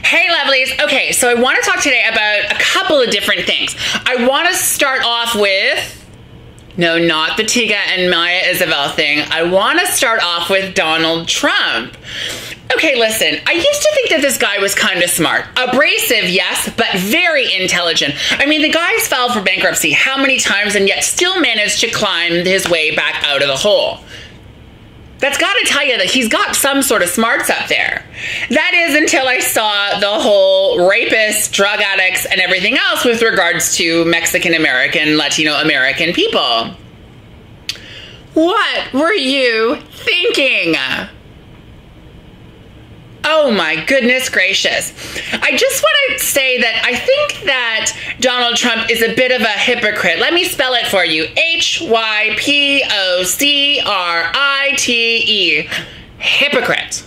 Hey, lovelies. Okay, so I want to talk today about a couple of different things. I want to start off with. No, not the Tyga and Maya Isabel thing. I want to start off with Donald Trump. Okay, listen, I used to think that this guy was kind of smart. Abrasive, yes, but very intelligent. I mean, the guy's filed for bankruptcy how many times and yet still managed to climb his way back out of the hole. That's got to tell you that he's got some sort of smarts up there. That is until I saw the whole rapists, drug addicts, and everything else with regards to Mexican American, Latino American people. What were you thinking? Oh my goodness gracious. I just want to say that I think that Donald Trump is a bit of a hypocrite. Let me spell it for you H Y P O C R I T E. Hypocrite.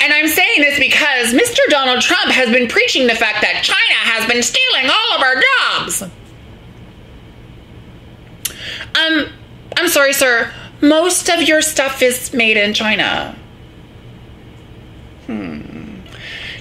And I'm saying this because Mr. Donald Trump has been preaching the fact that China has been stealing all of our jobs. Um, I'm sorry, sir. Most of your stuff is made in China. Hmm.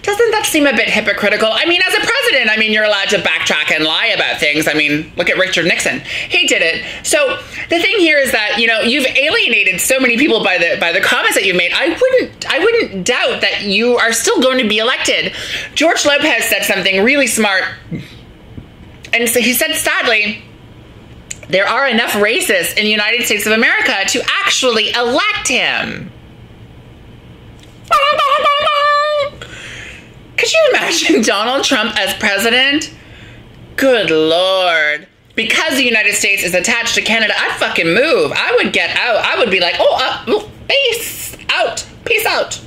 Doesn't that seem a bit hypocritical? I mean, as a president, I mean, you're allowed to backtrack and lie about things. I mean, look at Richard Nixon. He did it. So the thing here is that, you know, you've alienated so many people by the by the comments that you've made. I wouldn't I wouldn't doubt that you are still going to be elected. George Lopez said something really smart. And so he said sadly, there are enough racists in the United States of America to actually elect him. Could you imagine Donald Trump as president? Good lord. Because the United States is attached to Canada, I'd fucking move. I would get out. I would be like, oh, uh, peace out. Peace out.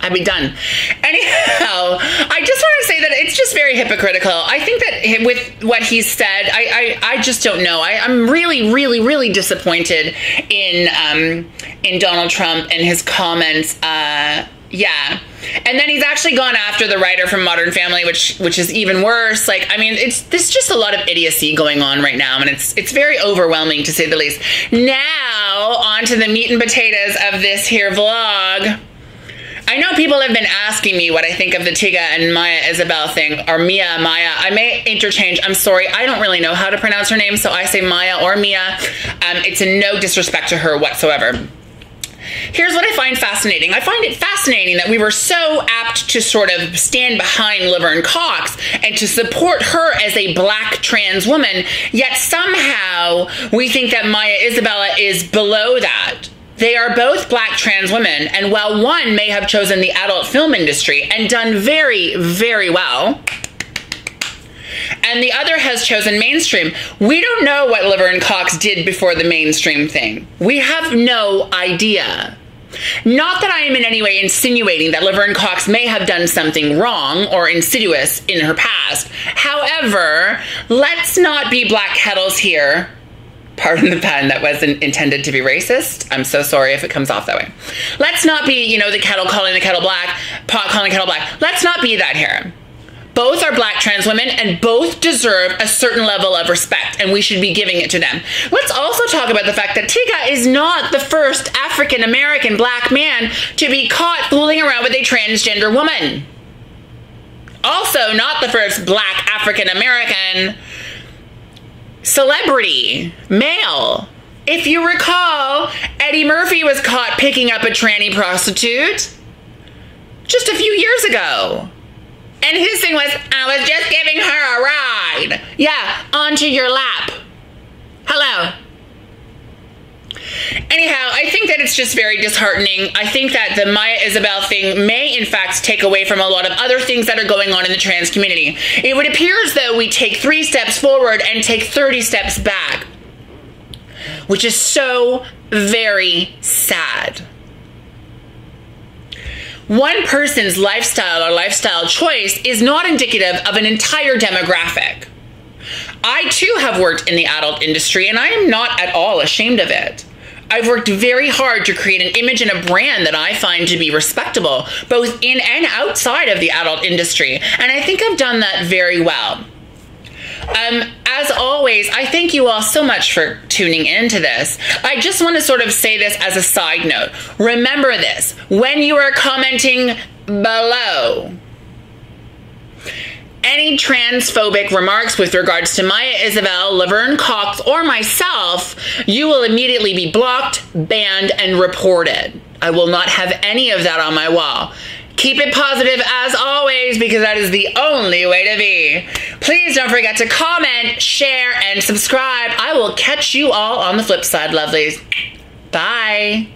I'd be done. Anyhow, I just want to say that it's just very hypocritical. I think that with what he said, I, I, I just don't know. I, am really, really, really disappointed in um, in Donald Trump and his comments. Uh, yeah. And then he's actually gone after the writer from Modern Family, which which is even worse. Like, I mean, it's there's just a lot of idiocy going on right now, and it's it's very overwhelming to say the least. Now, on to the meat and potatoes of this here vlog. I know people have been asking me what I think of the Tyga and Maya Isabel thing, or Mia, Maya. I may interchange. I'm sorry. I don't really know how to pronounce her name, so I say Maya or Mia. Um, it's in no disrespect to her whatsoever. Here's what I find fascinating. I find it fascinating that we were so apt to sort of stand behind Laverne Cox and to support her as a black trans woman, yet somehow we think that Maya Isabella is below that. They are both black trans women, and while one may have chosen the adult film industry and done very, very well, and the other has chosen mainstream. We don't know what Laverne Cox did before the mainstream thing. We have no idea. Not that I am in any way insinuating that Laverne Cox may have done something wrong or insidious in her past. However, let's not be black kettles here. Pardon the pun, that wasn't intended to be racist. I'm so sorry if it comes off that way. Let's not be, you know, the kettle calling the kettle black, pot calling the kettle black. Let's not be that here. Both are black trans women and both deserve a certain level of respect, and we should be giving it to them. Let's also talk about the fact that Tyga is not the first African American black man to be caught fooling around with a transgender woman. Also, not the first black African American celebrity, male. If you recall, Eddie Murphy was caught picking up a tranny prostitute just a few years ago. And his thing was, I was just giving her a ride. Yeah, onto your lap. Hello. Anyhow, I think that it's just very disheartening. I think that the Maya Isabel thing may, in fact, take away from a lot of other things that are going on in the trans community. It would appear as though we take three steps forward and take 30 steps back, which is so very sad one person's lifestyle or lifestyle choice is not indicative of an entire demographic. I too have worked in the adult industry and I am not at all ashamed of it. I've worked very hard to create an image and a brand that I find to be respectable, both in and outside of the adult industry, and I think I've done that very well. Um, as always, I thank you all so much for tuning into this. I just want to sort of say this as a side note. Remember this when you are commenting below, any transphobic remarks with regards to Maya Isabel, Laverne Cox, or myself, you will immediately be blocked, banned, and reported. I will not have any of that on my wall. Keep it positive as always because that is the only way to be. Please don't forget to comment, share, and subscribe. I will catch you all on the flip side, lovelies. Bye.